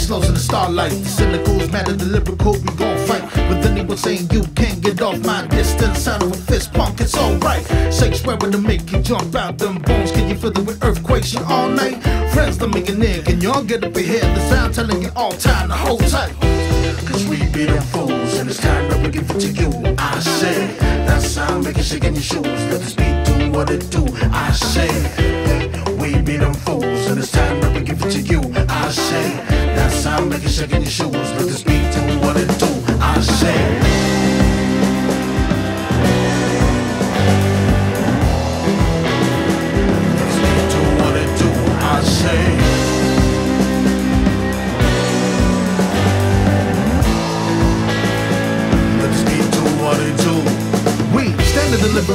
slows in the starlight. The cynicals mad at the lyrical, we gon' fight. With anyone saying you can't get off my distance, sound of a fist punk, it's alright. Swearing to make you jump out them bones. Can you feel with earthquakes you all night? Friends a nigga, can y'all get up ahead? The sound telling you all time to hold tight. Cause we be them fools, and it's time that we to you. I say, that sound you shake in your shoes. Let the beat do what it do. I say, we be them fools, and it's time you shake in your shoes. Let the beat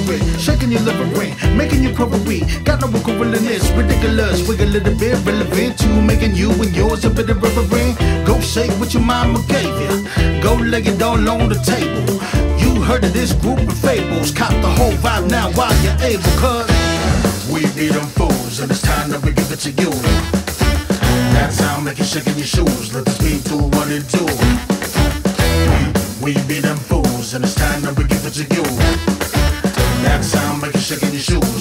deliberate, shaking your livery, making you quivery. Got no equivalentness, ridiculous. Wig a little bit relevant to making you and yours a bit of irreverent. Go shake what your mama gave you. Go lay it all on the table. You heard of this group of fables. Cop the whole vibe now while you're able, cuz we be them fools, and it's time that we give it to you. That sound make you shake in your shoes. Let this beat do what it do. We, we be them fools, and it's time that we give you.